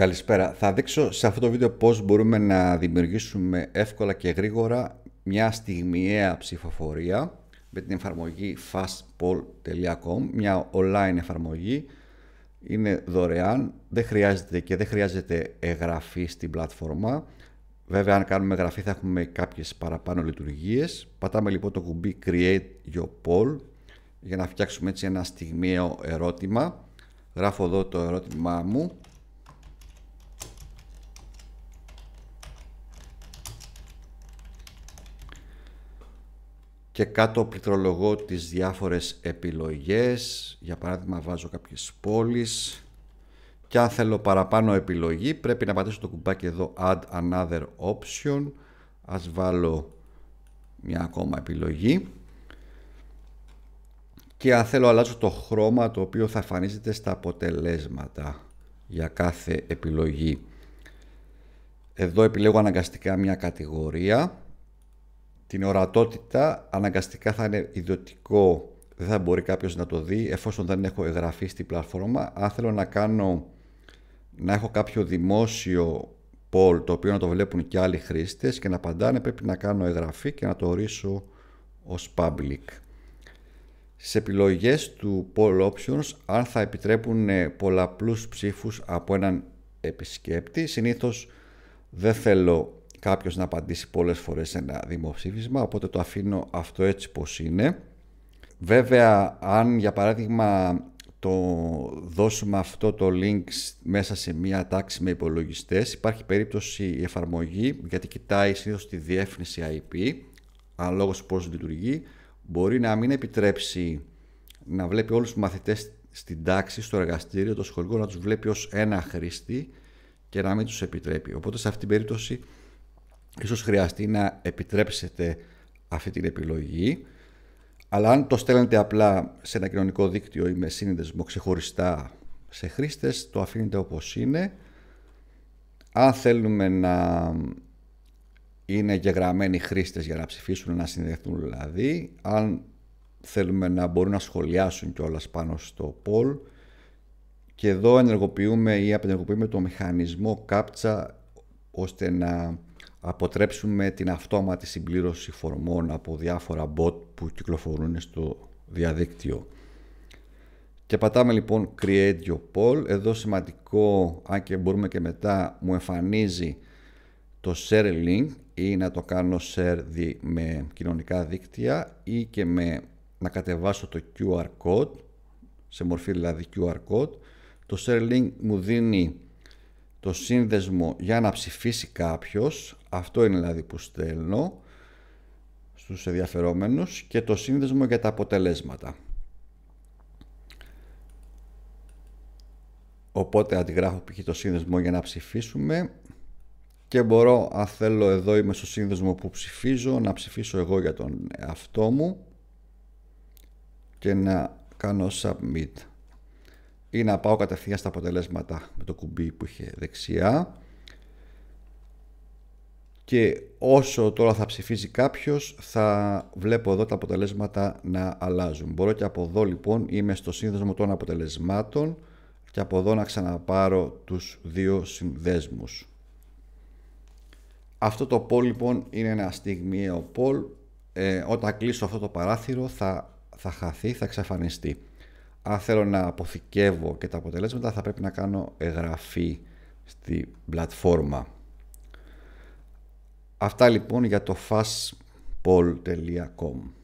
Καλησπέρα. Θα δείξω σε αυτό το βίντεο πώς μπορούμε να δημιουργήσουμε εύκολα και γρήγορα μια στιγμιαία ψηφοφορία με την εφαρμογή fastpoll.com, μια online εφαρμογή. Είναι δωρεάν, δεν χρειάζεται και δεν χρειάζεται εγγραφή στην πλατφόρμα. Βέβαια, αν κάνουμε εγγραφή θα έχουμε κάποιες παραπάνω λειτουργίες. Πατάμε λοιπόν το κουμπί Create Your Poll για να φτιάξουμε έτσι ένα στιγμιαίο ερώτημα. Γράφω εδώ το ερώτημά μου και κάτω πληκτρολογώ τις διάφορες επιλογές. Για παράδειγμα βάζω κάποιες πόλεις. Και αν θέλω παραπάνω επιλογή πρέπει να πατήσω το κουμπάκι εδώ Add Another Option. Ας βάλω μια ακόμα επιλογή. Και αν θέλω αλλάζω το χρώμα το οποίο θα εμφανίζεται στα αποτελέσματα για κάθε επιλογή. Εδώ επιλέγω αναγκαστικά μια κατηγορία την ορατότητα αναγκαστικά θα είναι ιδιωτικό, δεν θα μπορεί κάποιος να το δει εφόσον δεν έχω εγγραφεί στην πλατφόρμα. Αν θέλω να κάνω, να έχω κάποιο δημόσιο poll το οποίο να το βλέπουν και άλλοι χρήστες και να απαντάνε πρέπει να κάνω εγγραφή και να το ορίσω ως public. Στις επιλογές του poll options αν θα επιτρέπουν πολλαπλούς ψήφους από έναν επισκέπτη συνήθως δεν θέλω κάποιος να απαντήσει πολλές φορές σε ένα δημοψήφισμα, οπότε το αφήνω αυτό έτσι πως είναι. Βέβαια, αν για παράδειγμα το δώσουμε αυτό το link μέσα σε μια τάξη με υπολογιστές, υπάρχει περίπτωση η εφαρμογή, γιατί κοιτάει συνήθως τη διεύθυνση IP, αναλόγως πώς λειτουργεί, μπορεί να μην επιτρέψει να βλέπει όλους τους μαθητές στην τάξη, στο εργαστήριο, το σχολικό, να τους βλέπει ως ένα χρήστη και να μην τους επιτρέπει. Οπότε σε αυτή την περίπτωση ίσως χρειαστεί να επιτρέψετε αυτή την επιλογή αλλά αν το στέλνετε απλά σε ένα κοινωνικό δίκτυο ή με σύνδεσμο ξεχωριστά σε χρήστες το αφήνετε όπως είναι. Αν θέλουμε να είναι γεγραμμένοι χρήστες για να ψηφίσουν να συνδεθούν δηλαδή αν θέλουμε να μπορούν να σχολιάσουν κιόλας πάνω στο poll. Και εδώ ενεργοποιούμε ή απενεργοποιούμε το μηχανισμό CAPTCHA ώστε να αποτρέψουμε την αυτόματη συμπλήρωση φορμών από διάφορα bot που κυκλοφορούν στο διαδίκτυο. Και πατάμε λοιπόν Create Your Poll. Εδώ σημαντικό, αν και μπορούμε και μετά, μου εμφανίζει το Share Link ή να το κάνω share με κοινωνικά δίκτυα ή και με να κατεβάσω το QR Code, σε μορφή δηλαδή QR Code. Το Share Link μου δίνει το σύνδεσμο για να ψηφίσει κάποιος, αυτό είναι δηλαδή που στέλνω στους ενδιαφερόμενους και το σύνδεσμο για τα αποτελέσματα. Οπότε αντιγράφω π.χ. το σύνδεσμο για να ψηφίσουμε και μπορώ αν θέλω εδώ είμαι στο σύνδεσμο που ψηφίζω να ψηφίσω εγώ για τον εαυτό μου και να κάνω submit ή να πάω κατευθείαν στα αποτελέσματα με το κουμπί που είχε δεξιά και όσο τώρα θα ψηφίζει κάποιος θα βλέπω εδώ τα αποτελέσματα να αλλάζουν. Μπορώ και από εδώ λοιπόν είμαι στο σύνδεσμο των αποτελεσμάτων και από εδώ να ξαναπάρω τους δύο συνδέσμους. Αυτό το poll λοιπόν είναι ένα στιγμιαίο poll. Ε, όταν κλείσω αυτό το παράθυρο θα, θα χαθεί, θα εξαφανιστεί αν θέλω να αποθηκεύω και τα αποτελέσματα θα πρέπει να κάνω εγγραφή στη πλατφόρμα. Αυτά λοιπόν για το fastpoll.com